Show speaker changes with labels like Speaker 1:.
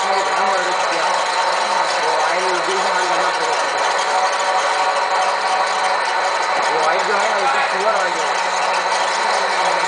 Speaker 1: I'm going to. I'm going to go. I'm going to.